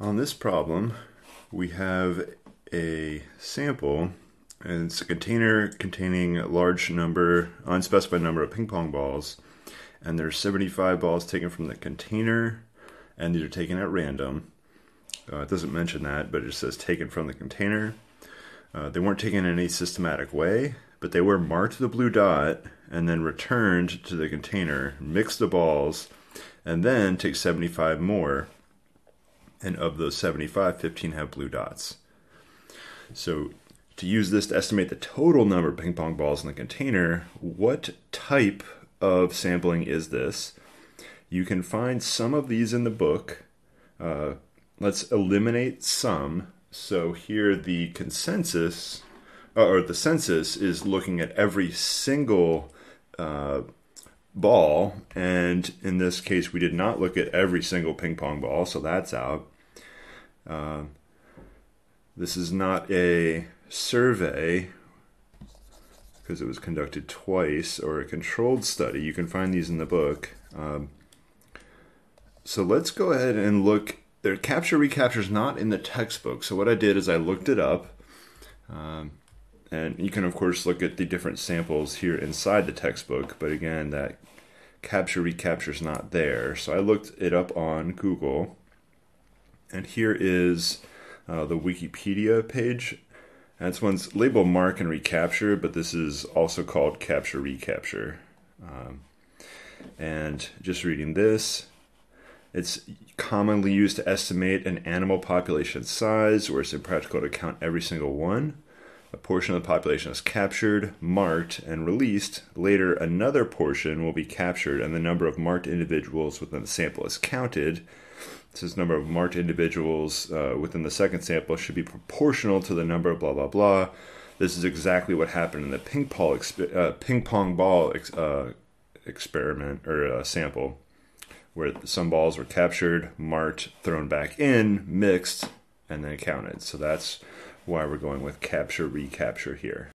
On this problem, we have a sample, and it's a container containing a large number, unspecified number of ping pong balls, and there's 75 balls taken from the container, and these are taken at random. Uh, it doesn't mention that, but it says taken from the container. Uh, they weren't taken in any systematic way, but they were marked a blue dot and then returned to the container, mix the balls, and then take 75 more and of those 75, 15 have blue dots. So to use this to estimate the total number of ping pong balls in the container, what type of sampling is this? You can find some of these in the book. Uh, let's eliminate some. So here the consensus, uh, or the census, is looking at every single uh, ball. And in this case, we did not look at every single ping pong ball, so that's out. Uh, this is not a survey because it was conducted twice or a controlled study. You can find these in the book. Um, so let's go ahead and look. Their capture recapture is not in the textbook. So what I did is I looked it up. Um, and you can, of course, look at the different samples here inside the textbook. But again, that capture recapture is not there. So I looked it up on Google. And here is uh, the Wikipedia page. And this one's labeled mark and recapture, but this is also called capture recapture. Um, and just reading this, it's commonly used to estimate an animal population size, where it's impractical to count every single one. A portion of the population is captured, marked, and released. Later, another portion will be captured, and the number of marked individuals within the sample is counted says number of marked individuals uh, within the second sample should be proportional to the number of blah blah blah. This is exactly what happened in the ping pong exp- uh, ping pong ball ex- uh, experiment or uh, sample, where some balls were captured, marked, thrown back in, mixed, and then counted. So that's why we're going with capture recapture here.